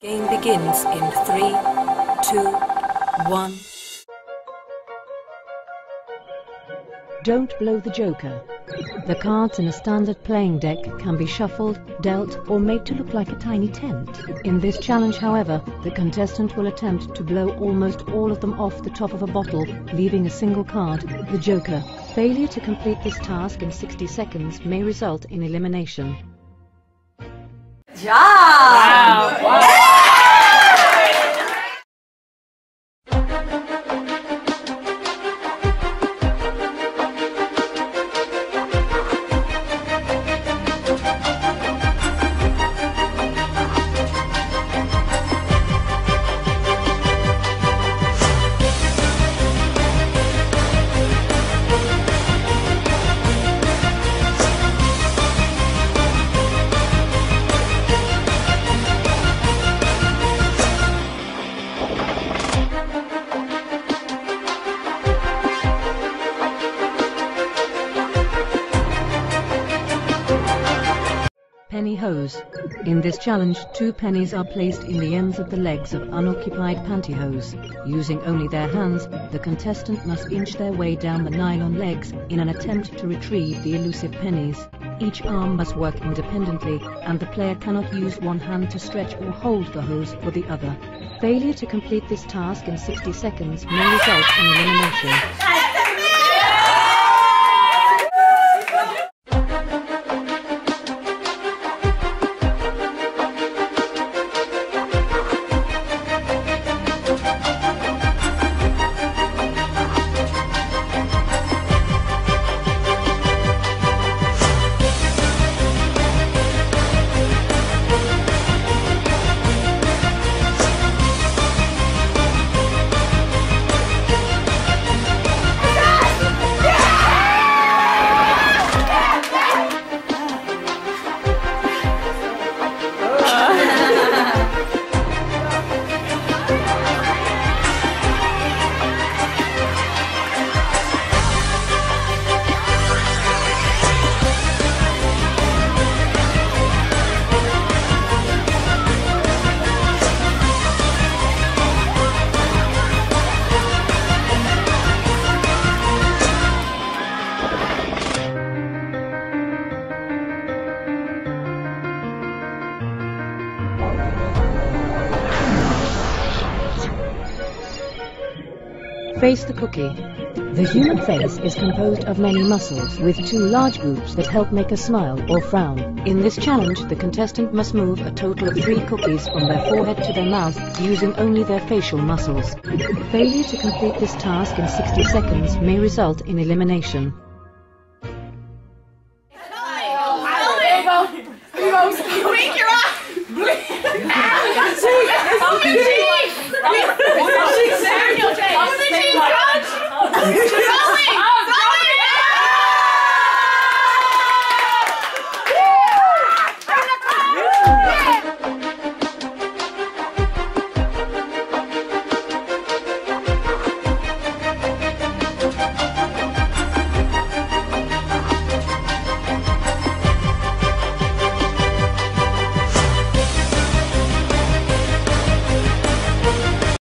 Game begins in three, two, one. Don't blow the joker. The cards in a standard playing deck can be shuffled, dealt, or made to look like a tiny tent. In this challenge, however, the contestant will attempt to blow almost all of them off the top of a bottle, leaving a single card, the joker. Failure to complete this task in 60 seconds may result in elimination. Penny hose. In this challenge, two pennies are placed in the ends of the legs of unoccupied pantyhose. Using only their hands, the contestant must inch their way down the nylon legs in an attempt to retrieve the elusive pennies. Each arm must work independently, and the player cannot use one hand to stretch or hold the hose for the other. Failure to complete this task in 60 seconds may result in elimination. Face the cookie. The human face is composed of many muscles with two large groups that help make us smile or frown. In this challenge, the contestant must move a total of three cookies from their forehead to their mouth using only their facial muscles. Failure to complete this task in 60 seconds may result in elimination. Blink your eyes. Blink! Ow! Open cheek! Open cheek,